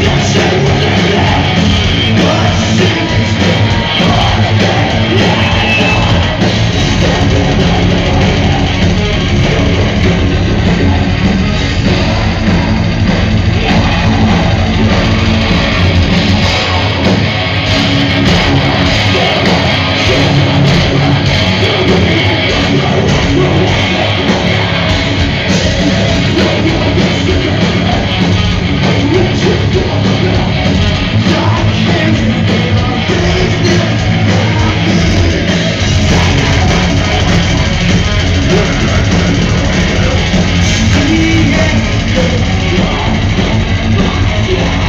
Yes, Yeah.